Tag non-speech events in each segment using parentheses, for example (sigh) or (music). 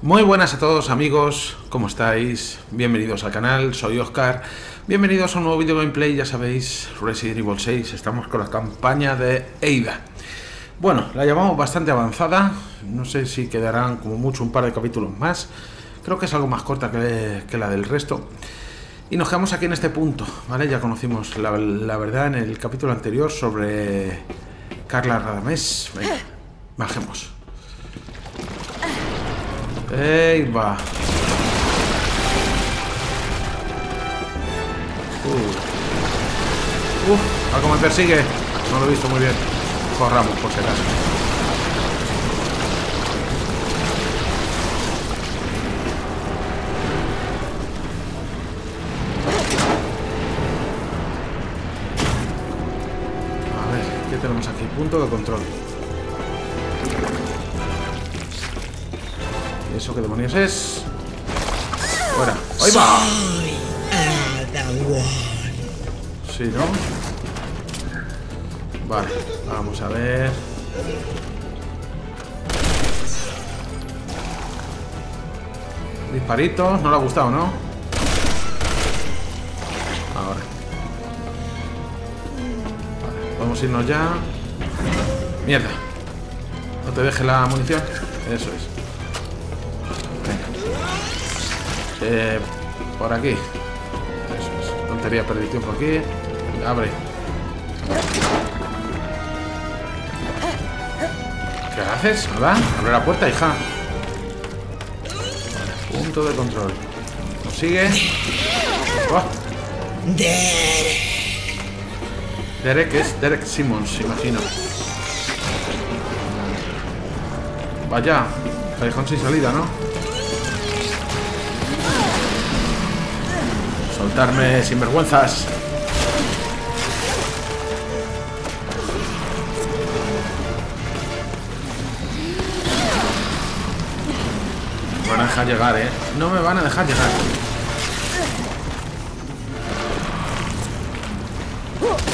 Muy buenas a todos amigos, ¿cómo estáis? Bienvenidos al canal, soy Oscar. Bienvenidos a un nuevo video gameplay, ya sabéis, Resident Evil 6, estamos con la campaña de Eida. Bueno, la llevamos bastante avanzada, no sé si quedarán como mucho un par de capítulos más. Creo que es algo más corta que, que la del resto. Y nos quedamos aquí en este punto, ¿vale? Ya conocimos la, la verdad en el capítulo anterior sobre Carla Radamés. Venga, bajemos. ¡Ey, va! Uh. ¡Uf! Algo me persigue. No lo he visto muy bien. Corramos, por si acaso. A ver, ¿qué tenemos aquí? Punto de control. Eso qué demonios es? Fuera. ¡Ahí va! Sí, ¿no? Vale, vamos a ver. Disparitos, no le ha gustado, ¿no? Ahora. Vale, podemos irnos ya. Mierda. No te deje la munición. Eso es. Eh, por aquí. Eso es. Tontería, perdí tiempo aquí. Abre. ¿Qué haces? ¿Verdad? Abre la puerta, hija. Punto de control. ¿Nos sigue? Oh. Derek es Derek Simmons, imagino. Vaya, callejón sin salida, ¿no? Soltarme sin vergüenzas. Me van a dejar llegar, ¿eh? No me van a dejar llegar.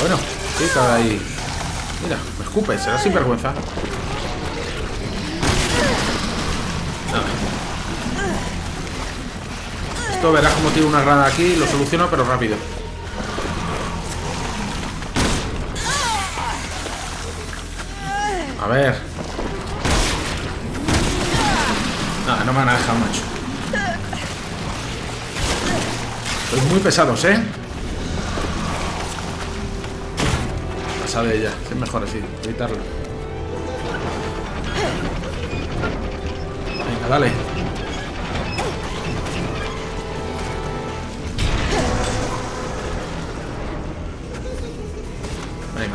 Bueno, quita ahí. Mira, me escupe, será sin vergüenza. Verás como tiene una grada aquí, lo soluciono, pero rápido. A ver. Nada, no me van a dejar, macho. Sois muy pesados, ¿eh? Pasa de ella, es mejor así, evitarlo. Venga, dale.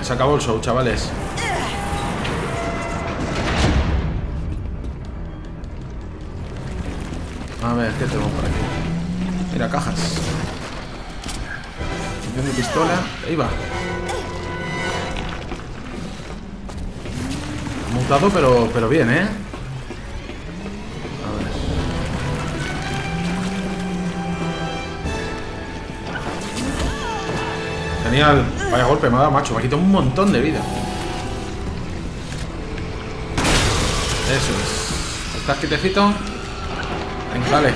Se acabó el show, chavales. A ver, ¿qué tenemos por aquí? Mira, cajas. Munición de pistola. Ahí va. Montado, pero, pero bien, ¿eh? Genial. Vaya golpe me ha dado, macho. Me ha quitado un montón de vida. Eso es. ¿Estás quietecito? Venga, dale.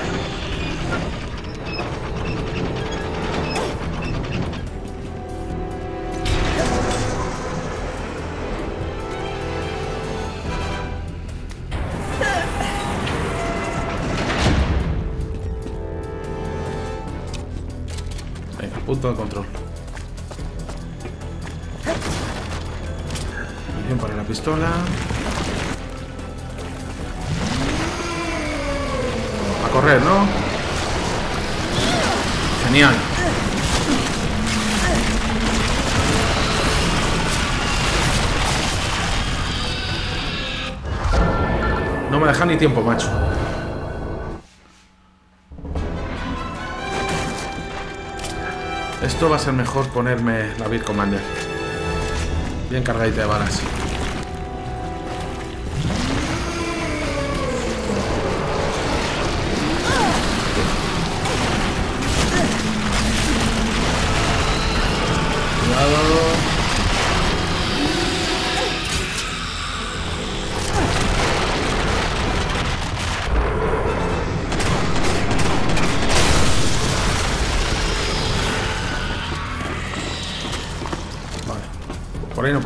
Venga, punto de control. Pistola. A correr, ¿no? Genial. No me deja ni tiempo, macho. Esto va a ser mejor ponerme la Beer Commander. Bien cargadita de balas.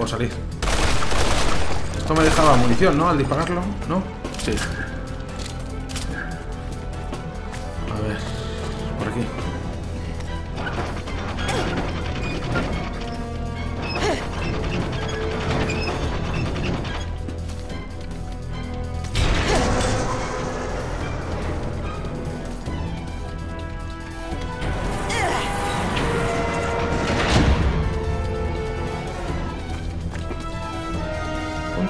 Salir. Esto me dejaba munición, ¿no? Al dispararlo, ¿no? Sí.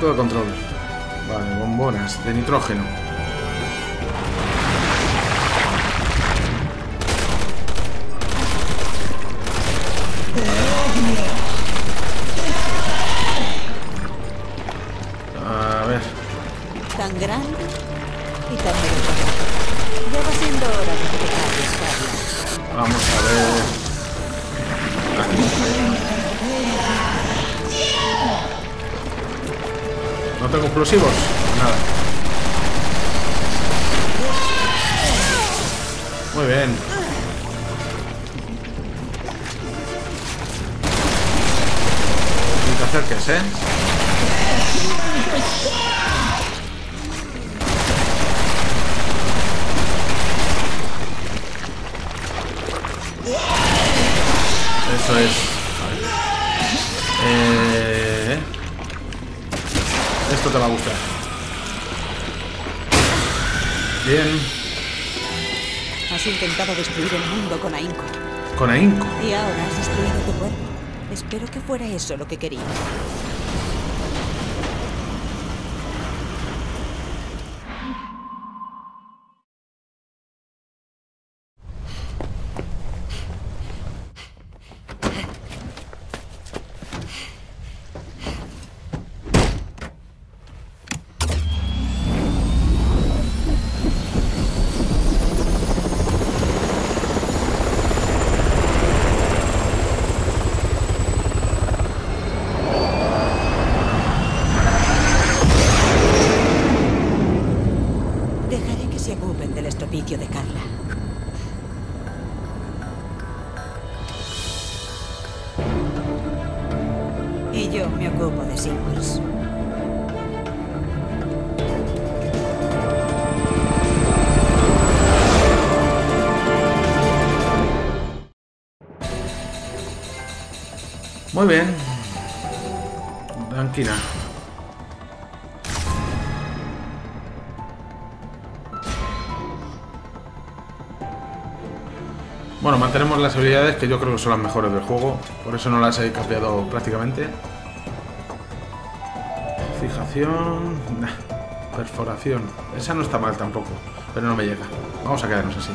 De control. Vale, bombonas de nitrógeno. Esto te va a gustar. Bien. Has intentado destruir el mundo con ahínco. Con ahínco. Y ahora has destruido tu cuerpo. Espero que fuera eso lo que quería. Muy bien. Tranquila. Bueno, mantenemos las habilidades que yo creo que son las mejores del juego. Por eso no las he cambiado prácticamente. Fijación. Perforación. Esa no está mal tampoco. Pero no me llega. Vamos a quedarnos así.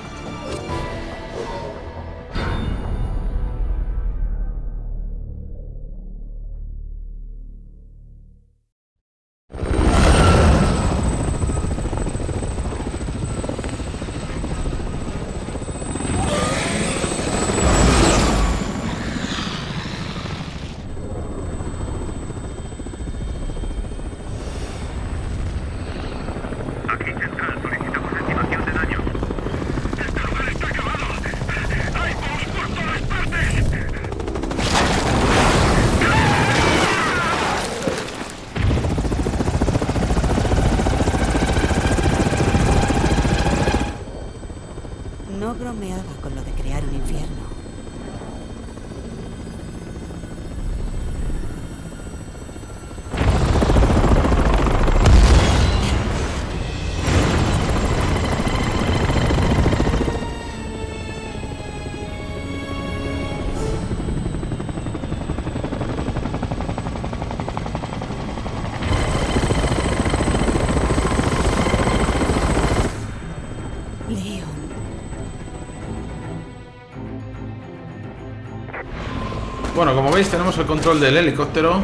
Bueno, como veis tenemos el control del helicóptero.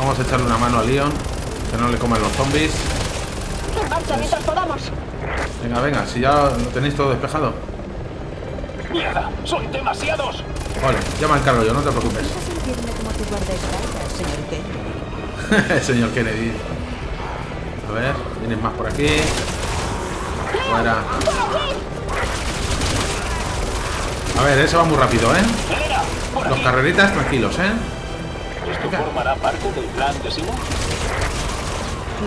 Vamos a echarle una mano a Leon. Que no le coman los zombies. En marcha mientras podamos. Venga, venga, si ya lo tenéis todo despejado. ¡Mierda! ¡Son demasiados! Vale, ya me encargo yo, no te preocupes. ¿vas a sentirme como tu guardaespaldas, señor Kennedy? (laughs) Señor Kennedy. A ver, vienen más por aquí. Fuera. A ver, ese va muy rápido, ¿eh? ¡Elena! ¡Por Los carreritas tranquilos, ¿eh? ¿Esto Venga. formará parte del plan de Simon?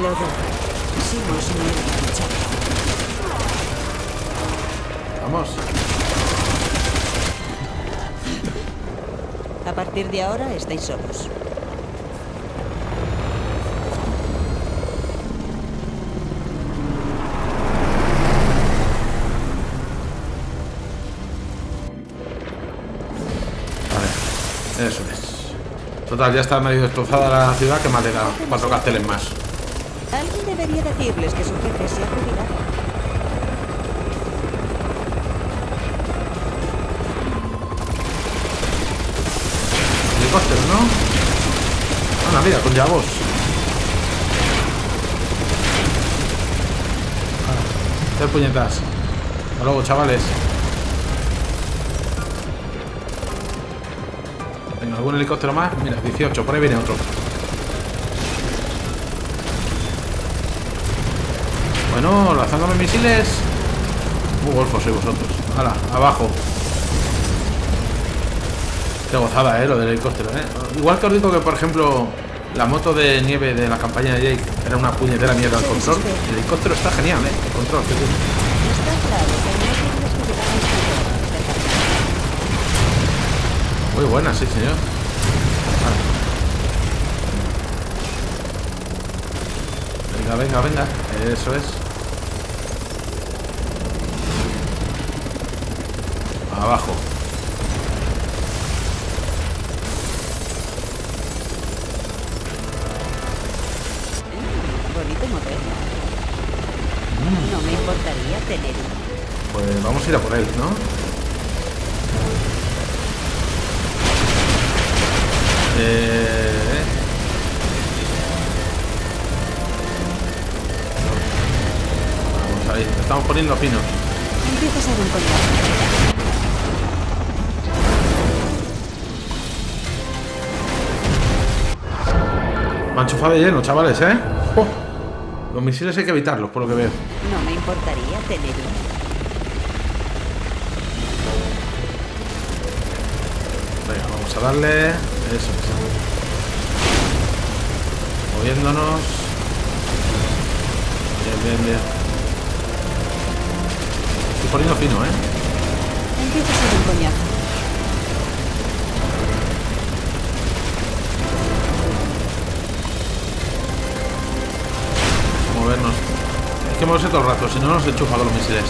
Lo dudo. Vamos. A partir de ahora estáis solos. Total, ya está medio destrozada la ciudad, que más le da cuatro carteles más. Alguien debería decirles que su jefe se ha jubilado. Helicóptero, ¿no? Anda, mira, con Yavos. Hacer puñetas. Hasta luego, chavales. ¿Algún helicóptero más? Mira, 18, por ahí viene otro. Bueno, lanzándome misiles. Muy golfos sois vosotros. Hala, abajo. Qué gozada, eh, lo del helicóptero, eh. Igual que os digo que, por ejemplo, la moto de nieve de la campaña de Jake era una puñetera mierda al control. El helicóptero está genial, eh. El control que tiene. Muy buena, sí, señor. Venga, venga, venga. Eso es. Abajo. Mm, bonito modelo. No me importaría tener. Pues vamos a ir a por él, ¿no? Eh... estamos poniendo finos. Empiezas a han enchufado de lleno, chavales, ¿eh? ¡Oh! Los misiles hay que evitarlos, por lo que veo. No me importaría tener uno. Venga, vamos a darle. Eso es. Moviéndonos. Bien, bien, bien. Poniendo fino, ¿eh? Empieza a ser un. Movernos. Hay que moverse todo el rato, si no nos enchufa con los misiles.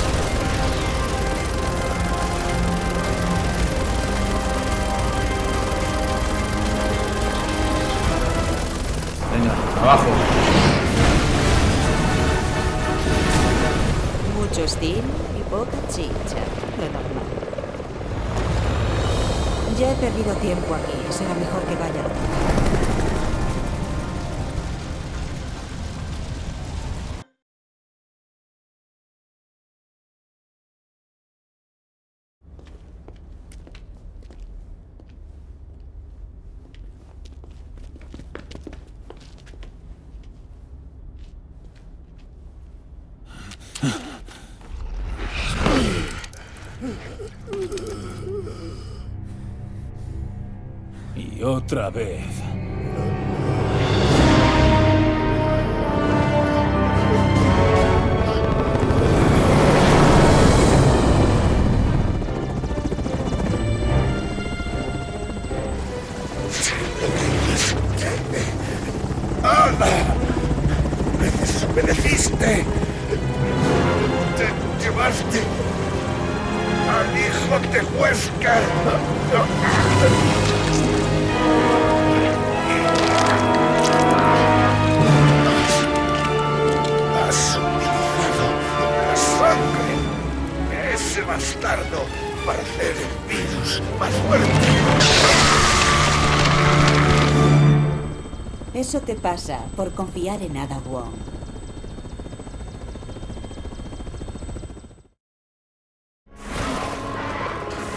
Otra vez. Pasa por confiar en Ada Wong.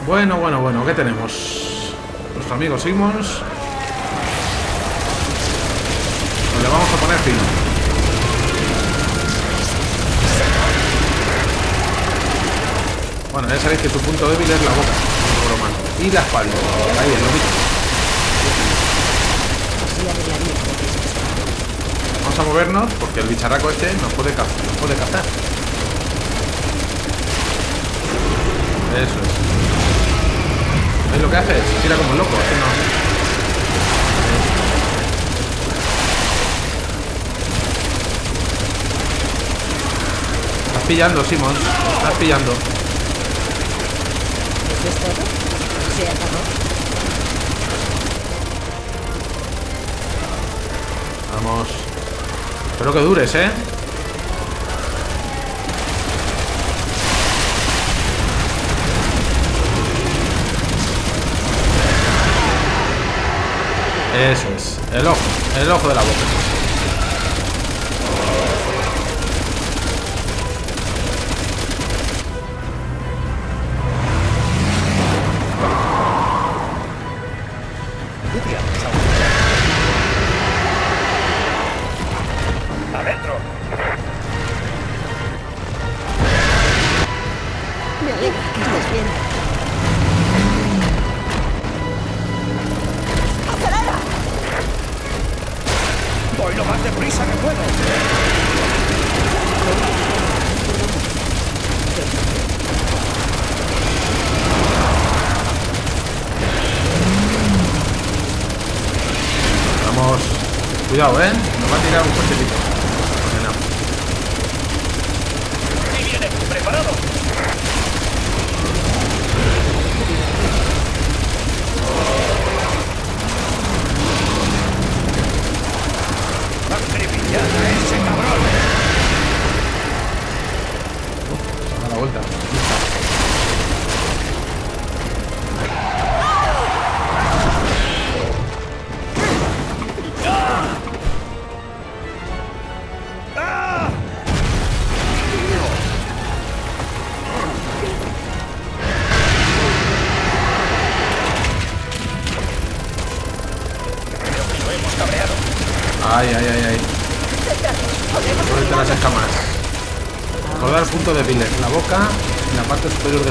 Bueno, bueno, bueno, ¿qué tenemos? Nuestro amigo Simmons. Pues le vamos a poner fino. Bueno, ya sabéis que tu punto débil es la boca. Y la espalda. Ahí es lo mismo. Vamos a movernos porque el bicharraco este nos puede, nos puede cazar. Eso es. ¿Veis lo que hace? Se tira como un loco. es que no- Estás pillando, Simon. Estás pillando. ¿Eso es todo? ¿Se acabó? Vamos. Espero que dures, ¿eh? Eso es. El ojo. El ojo de la boca. Estés bien. Voy lo más deprisa que puedo. Vamos. Cuidado, ¿eh?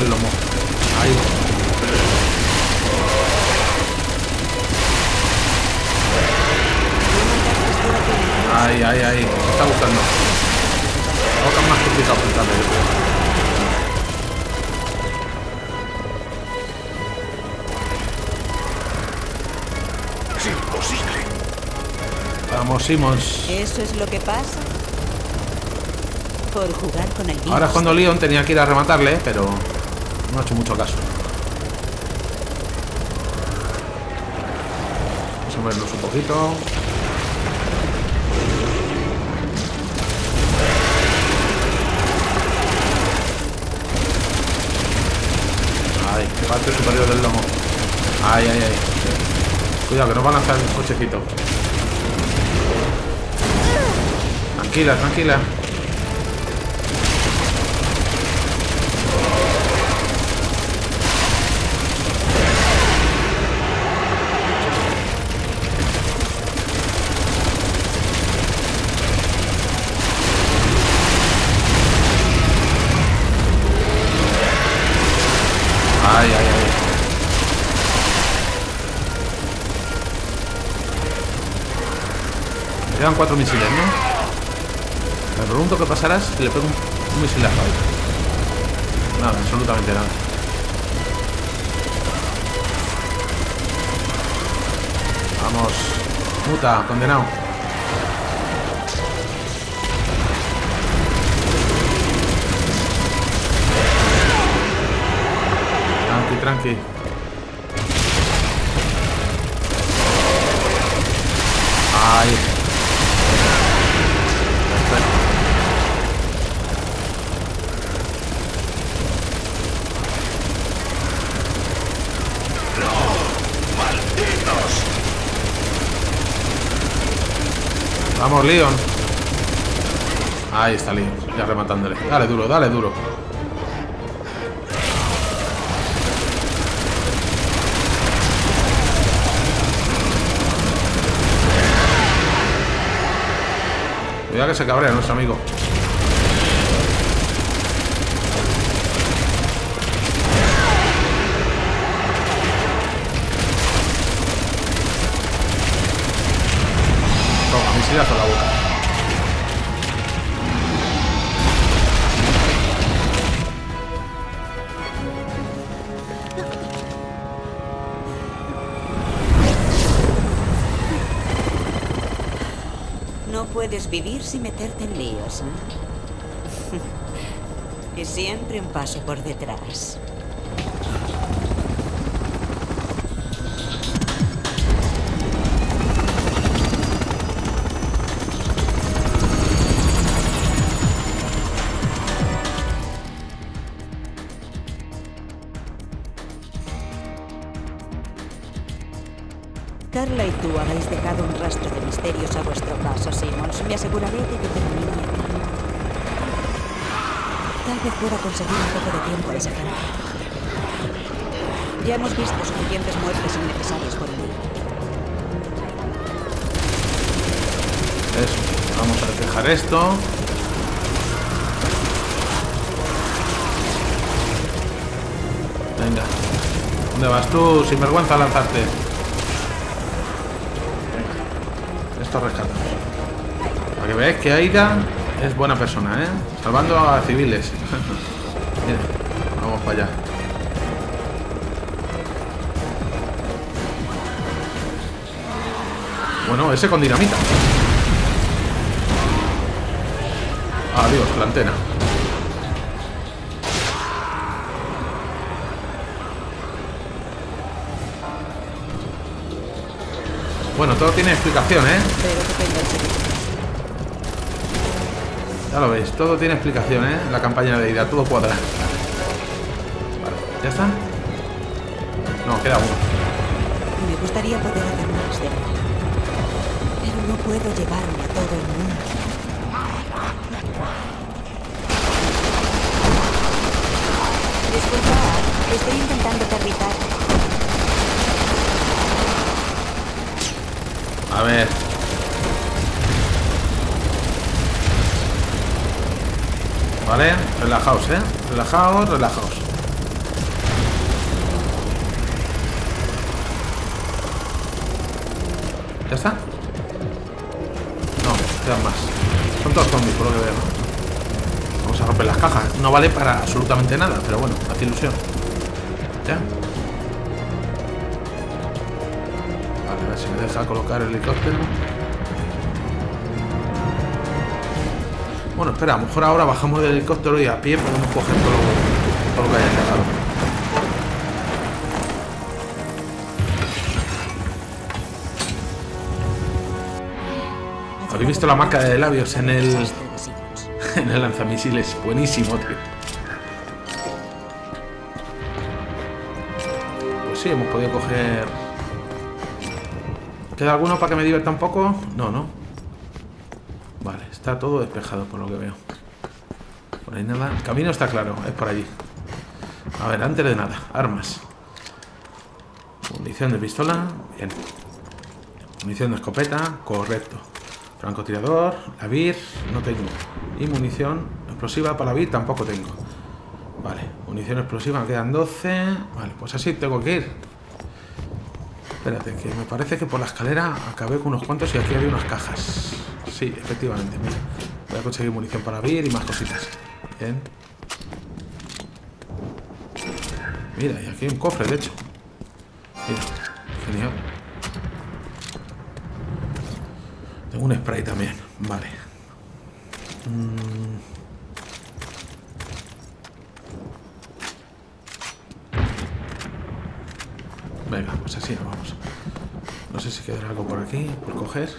Del lomo. Ahí. Ay, ay, ay. Me está gustando. Es más complicado apuntarle, yo creo. ¡Es imposible! Vamos, Simons. ¿Eso es lo que pasa? Por jugar con el virus. Ahora es cuando Leon tenía que ir a rematarle, pero no ha hecho mucho caso. Vamos a movernos un poquito. Ay, parte superior del lomo. Ay, ay, ay. Cuidado, que nos van a lanzar el cochecito. Tranquila, tranquila. Quedan cuatro misiles, ¿no? Me pregunto qué pasará si le pego un, un misil a Javi. Nada, absolutamente nada. Vamos. Muta, condenado. Tranqui, tranqui. Ay. Vamos, Leon. Ahí está Leon, ya rematándole. Dale duro, dale duro. Cuidado que se cabrea nuestro amigo. Puedes vivir sin meterte en líos, ¿no? (laughs) y siempre un paso por detrás. Me aseguraré de que termine aquí. Tal vez pueda conseguir un poco de tiempo a esa gente. Ya hemos visto suficientes muertes innecesarias por aquí. Eso. Vamos a despejar esto. Venga. ¿Dónde vas tú? Sin vergüenza lanzarte. Venga. Esto rescata. Que veáis que Aida es buena persona, ¿eh? Salvando a civiles. (laughs) Mira, vamos para allá. Bueno, ese con dinamita. Adiós, la antena. Bueno, todo tiene explicación, ¿eh? Ya lo veis, todo tiene explicación, ¿eh? La campaña de ida, todo cuadra. Vale, ¿ya está? No, queda uno. Me gustaría poder hacer más de verdad. Pero no puedo llevarme a todo el mundo. Disculpa, estoy intentando aterrizar. A ver. Vale, relajaos, ¿eh? Relajaos, relajaos. ¿Ya está? No, quedan más. Son todos zombies, por lo que veo. Vamos a romper las cajas. No vale para absolutamente nada, pero bueno, hace ilusión. ¿Ya? Vale, a ver si me deja colocar el helicóptero. Bueno, espera, a lo mejor ahora bajamos del helicóptero y a pie podemos coger todo lo, todo lo que haya dejado. ¿Habéis visto la marca de labios en el, (laughs) en el lanzamisiles? Buenísimo, tío. Pues sí, hemos podido coger... ¿Queda alguno para que me divierta un poco? No, no. Está todo despejado por lo que veo. Por ahí nada. El camino está claro, es por allí. A ver, antes de nada, armas. Munición de pistola, bien. Munición de escopeta, correcto. Francotirador, la VIR, no tengo. Y munición explosiva para la VIR tampoco tengo. Vale, munición explosiva, me quedan 12. Vale, pues así tengo que ir. Espérate, que me parece que por la escalera acabé con unos cuantos y aquí había unas cajas. Sí, efectivamente, mira. Voy a conseguir munición para VIR y más cositas. Bien. Mira, y aquí hay un cofre, de hecho. Mira, genial. Tengo un spray también, vale. Mm. Venga, pues así vamos. No sé si quedará algo por aquí, por coger.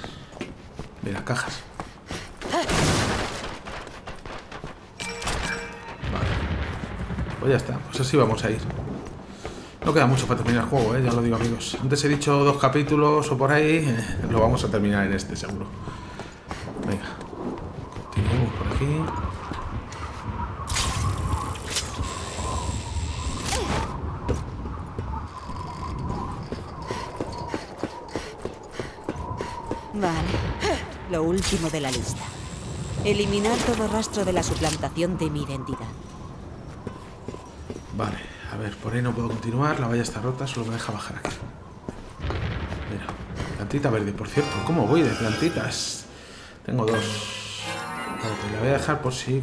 Mira, cajas. Vale. Pues ya está, pues así vamos a ir. No queda mucho para terminar el juego, ¿eh? ya lo digo amigos. Antes he dicho dos capítulos o por ahí, eh, lo vamos a terminar en este seguro. Venga, continuemos por aquí. Vale. Lo de la lista. Eliminar todo rastro de la suplantación de mi identidad. Vale, a ver, por ahí no puedo continuar, la valla está rota, solo me deja bajar aquí. Mira, plantita verde, por cierto, ¿cómo voy de plantitas? Tengo dos. Espérate, la voy a dejar por si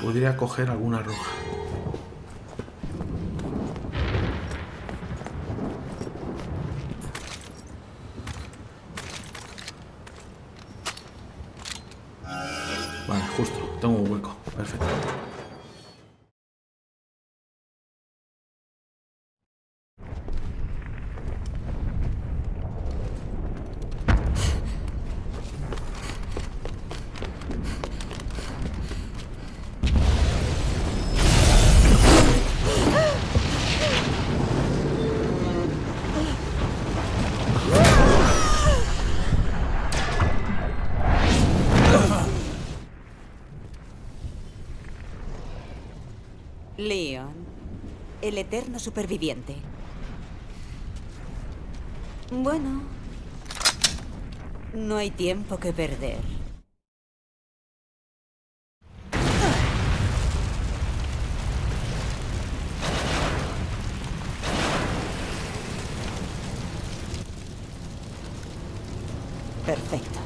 pudiera coger alguna roja. El eterno superviviente. Bueno, no hay tiempo que perder. Perfecto.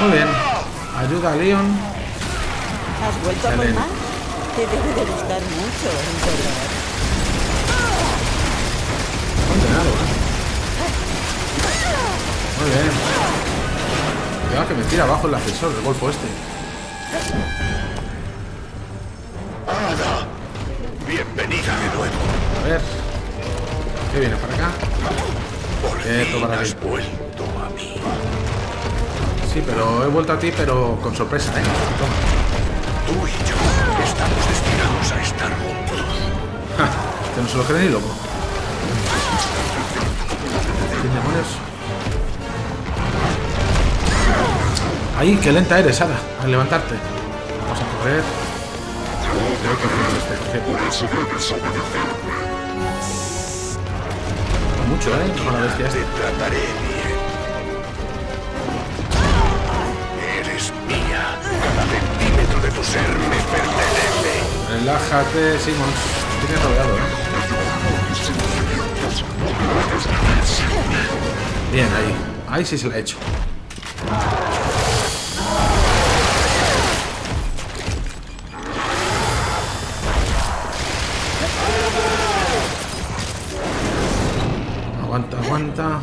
Muy bien. Ayuda Leon. ¿Has vuelto a colmar? Te debe de gustar mucho enterrar. Condenado, ¿eh? Muy bien. Cuidado que me tira abajo el ascensor, el golfo este. Ada, bienvenida de nuevo. A ver. ¿Qué viene para acá? Por fin para has aquí. vuelto a mí. Sí, pero he vuelto a ti, pero con sorpresa, ¿eh? Toma. Tú y yo estamos destinados a estar juntos. Ja, que no se lo cree ni loco. ¿Qué demonios? Ahí, qué lenta eres, Ada, al levantarte. Vamos a correr. Creo que este. Mucho, ¿eh? Con la bestia esta. Centímetro de tu ser me pertenece. Relájate, Simons. Tienes rodeado, ¿eh? Bien, ahí. Ahí sí se la he hecho. Aguanta, aguanta.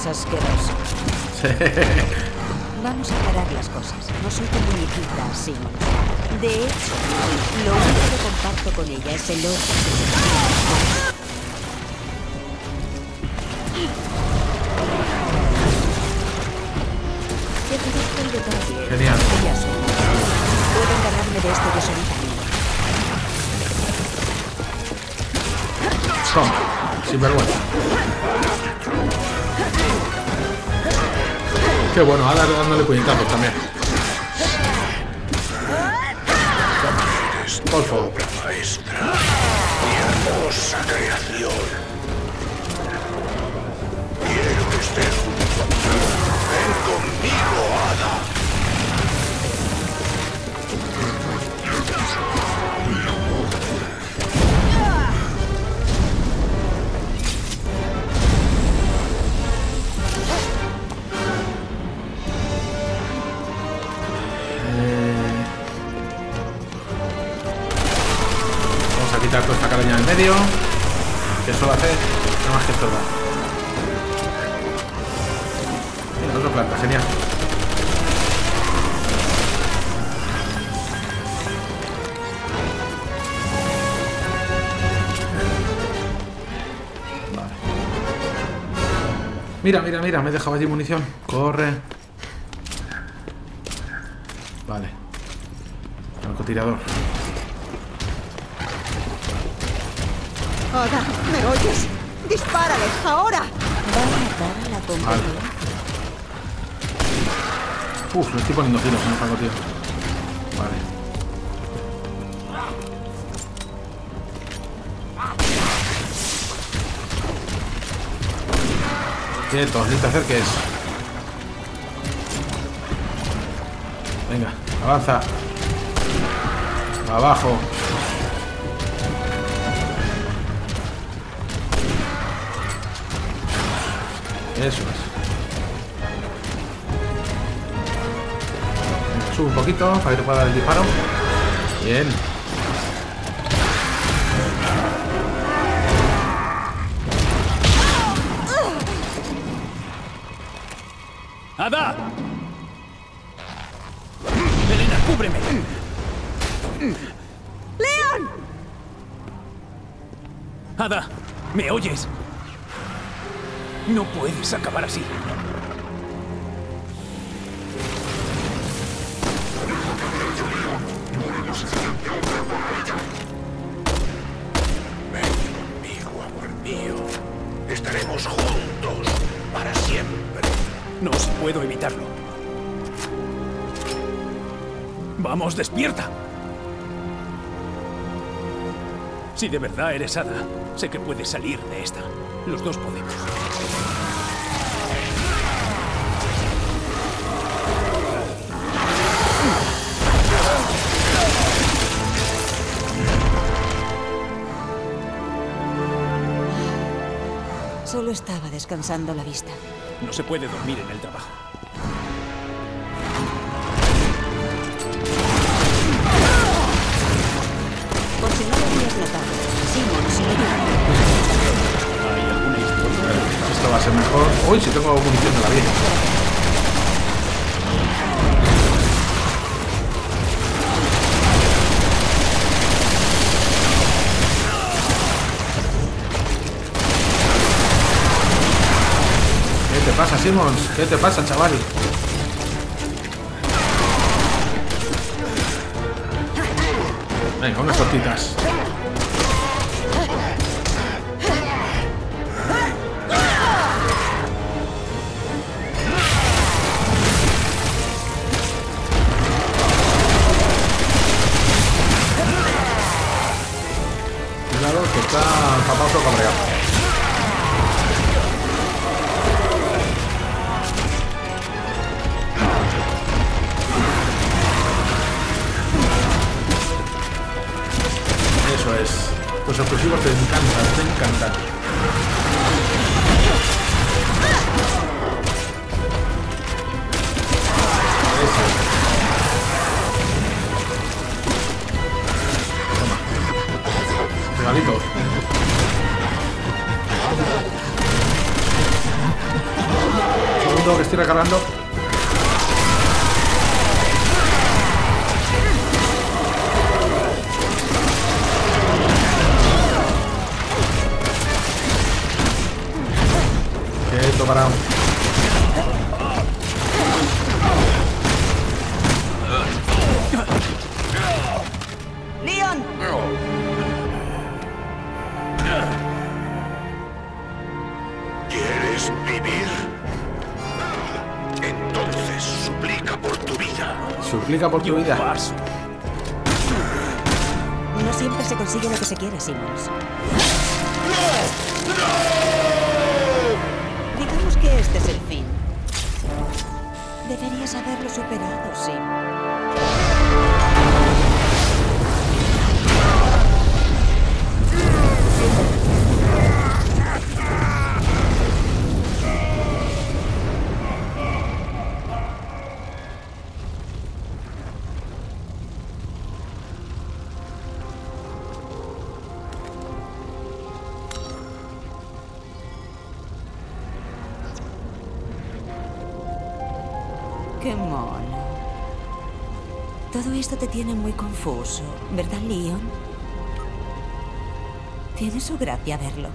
Eres asqueroso. (laughs) Vamos a aclarar las cosas. No soy tu muñequita, Simon. De hecho, lo único que comparto con ella es el detalle. Genial. Puedo encargarme de esto yo solita. Toma, sin vergüenza. Qué bueno, ahora dándole puñetazos también. Por favor. maestra. Hermosa creación. Quiero que estés junto a mí. Ven conmigo, Ada. Quitar toda esta calaña del medio. Que solo hace nada más que estorbar. Mira, otra planta, genial. Vale. Mira, mira, mira, me he dejado allí munición. Corre. Vale. Francotirador. ¡Dispárale! ¡Ahora! ¿Va a matar a la compañera? Uf, le estoy poniendo giros en el francotirador. Vale. Quietos, ni te acerques. Venga, avanza. Abajo. Eso es. Subo un poquito para que te pueda dar el disparo. Bien. ¡Ada! ¡Elena, cúbreme! ¡Leon! ¡Ada! ¿Me oyes? No puedes acabar así. Conmigo, amor mío. Estaremos juntos para siempre. No puedo evitarlo. Vamos, despierta. Si de verdad eres Ada, sé que puedes salir de esta. Los dos podemos. Solo estaba descansando la vista. No se puede dormir en el trabajo. Uy, si tengo munición de la vieja. ¿Qué te pasa, Simons? ¿Qué te pasa, chaval? Venga, unas tortitas. Está papazo cabreado. Eso es. Los explosivos te encantan, te encantan. Eso. Regalito. Que estoy recargando. Quieto, parado. No siempre se consigue lo que se quiere, Simmons. Digamos que este es el fin. Deberías haberlo superado, Sim. Esto te tiene muy confuso, ¿verdad, Leon? Tiene su gracia verlo.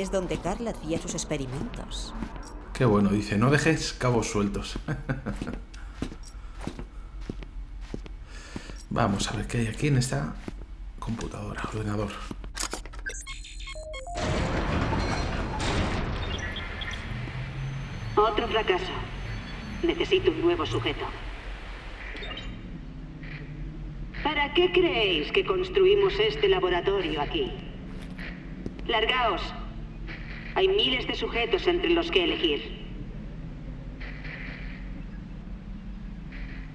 Es donde Carla hacía sus experimentos. Qué bueno, dice, no dejes cabos sueltos. (laughs) Vamos a ver qué hay aquí en esta computadora, ordenador. Otro fracaso. Necesito un nuevo sujeto. ¿Para qué creéis que construimos este laboratorio aquí? Largaos. Hay miles de sujetos entre los que elegir.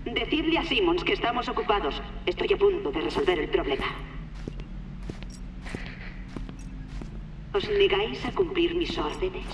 Decidle a Simmons que estamos ocupados. Estoy a punto de resolver el problema. ¿Os negáis a cumplir mis órdenes?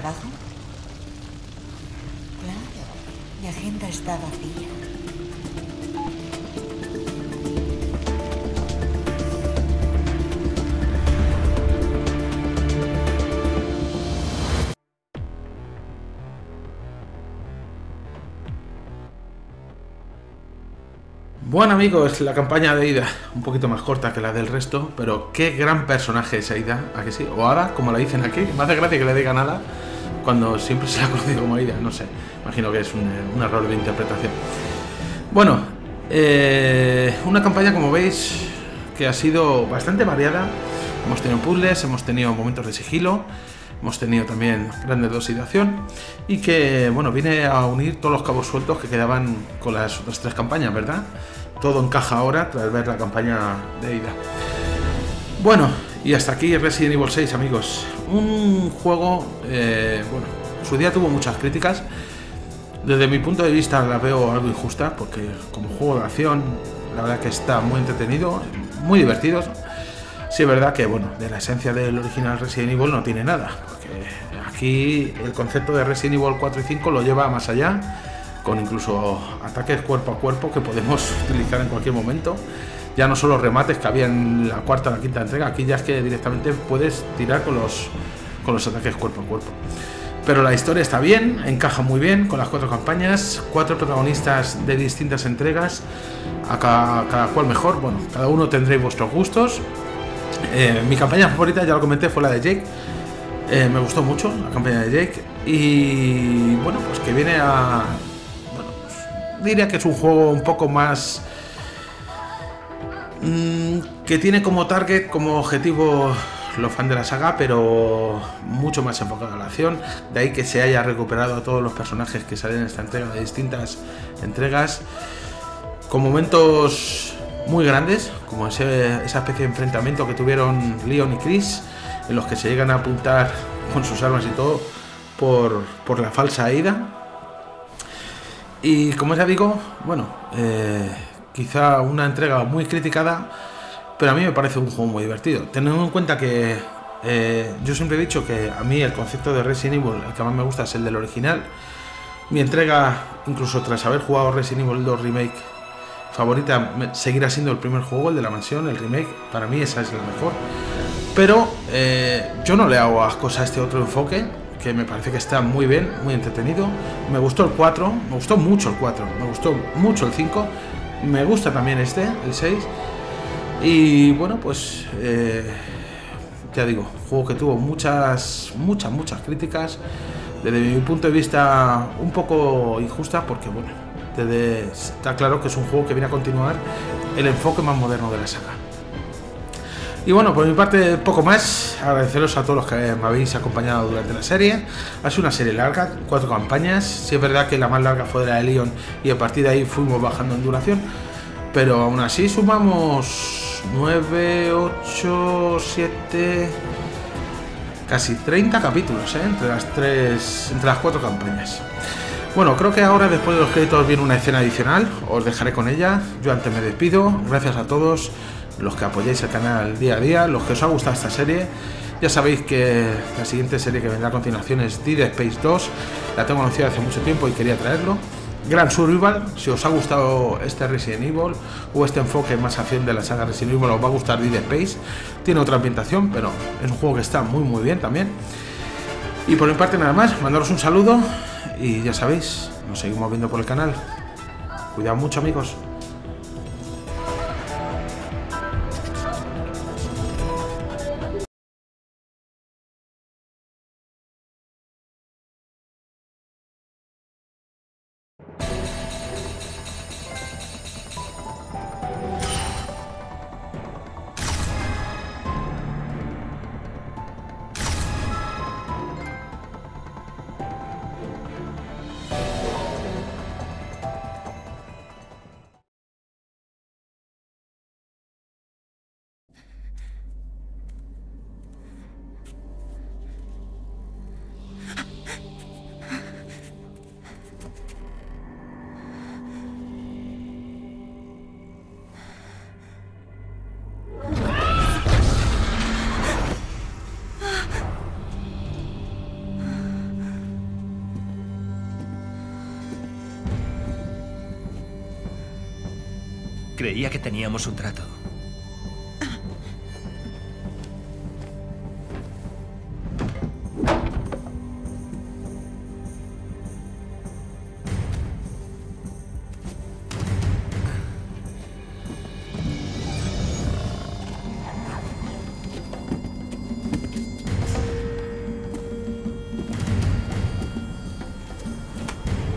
Trabajo? Claro, mi agenda está vacía. Bueno amigos, la campaña de Aida, un poquito más corta que la del resto, pero qué gran personaje es Aida, ¿a que sí? O Ada, como la dicen aquí, me hace gracia que le digan Ada cuando siempre se la ha conocido como Aida, no sé, imagino que es un, un error de interpretación. Bueno, eh, una campaña como veis que ha sido bastante variada, hemos tenido puzzles, hemos tenido momentos de sigilo, hemos tenido también grandes dosis de acción y que, bueno, viene a unir todos los cabos sueltos que quedaban con las otras tres campañas, ¿verdad? Todo encaja ahora tras ver la campaña de ida. Bueno, y hasta aquí Resident Evil 6, amigos. Un juego, eh, bueno, en su día tuvo muchas críticas. Desde mi punto de vista la veo algo injusta, porque como juego de acción, la verdad que está muy entretenido, muy divertido. Sí es verdad que, bueno, de la esencia del original Resident Evil no tiene nada, porque aquí el concepto de Resident Evil 4 y 5 lo lleva más allá, con incluso ataques cuerpo a cuerpo que podemos (laughs) utilizar en cualquier momento. Ya no solo remates que había en la cuarta o la quinta entrega, aquí ya es que directamente puedes tirar con los, con los ataques cuerpo a cuerpo. Pero la historia está bien, encaja muy bien con las cuatro campañas, cuatro protagonistas de distintas entregas, a cada, cada cual mejor. Bueno, cada uno tendréis vuestros gustos. Eh, mi campaña favorita, ya lo comenté, fue la de Jake. Eh, me gustó mucho la campaña de Jake. Y bueno, pues que viene a. Bueno, pues, diría que es un juego un poco más. Mm, que tiene como target, como objetivo los fans de la saga, pero mucho más enfocado a la. De ahí que se haya recuperado a todos los personajes que salen en esta entrega de distintas entregas. Con momentos muy grandes, como ese- esa especie de enfrentamiento que tuvieron Leon y Chris, en los que se llegan a apuntar con sus armas y todo por, por la falsa ida. Y como ya digo, bueno, eh, quizá una entrega muy criticada, pero a mí me parece un juego muy divertido. Teniendo en cuenta que eh, yo siempre he dicho que a mí el concepto de Resident Evil, el que más me gusta es el del original. Mi entrega, incluso tras haber jugado Resident Evil 2 Remake, favorita seguirá siendo el primer juego, el de la mansión, el remake. Para mí esa es la mejor. Pero eh, yo no le hago a este otro enfoque, que me parece que está muy bien, muy entretenido. Me gustó el 4, me gustó mucho el 4, me gustó mucho el 5, me gusta también este, el 6. Y bueno, pues eh, ya digo, juego que tuvo muchas, muchas, muchas críticas. Desde mi punto de vista, un poco injusta, porque bueno, está claro que es un juego que viene a continuar el enfoque más moderno de la saga. Y bueno, por mi parte, poco más. Agradeceros a todos los que me habéis acompañado durante la serie. Ha sido una serie larga, cuatro campañas. Sí es verdad que la más larga fue la de Leon y a partir de ahí fuimos bajando en duración. Pero aún así sumamos 9, 8, 7, casi 30 capítulos ¿eh? entre las tres, entre las cuatro campañas. Bueno, creo que ahora después de los créditos viene una escena adicional, os dejaré con ella. Yo antes me despido, gracias a todos los que apoyáis el canal día a día, los que os ha gustado esta serie. Ya sabéis que la siguiente serie que vendrá a continuación es Dead Space 2, la tengo anunciada hace mucho tiempo y quería traerlo. Gran Survival, si os ha gustado este Resident Evil o este enfoque más acción de la saga Resident Evil, os va a gustar Dead Space. Tiene otra ambientación, pero es un juego que está muy muy bien también. Y por mi parte nada más, mandaros un saludo y ya sabéis, nos seguimos viendo por el canal. Cuidado mucho amigos. Creía que teníamos un trato.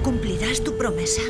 ¿Cumplirás tu promesa?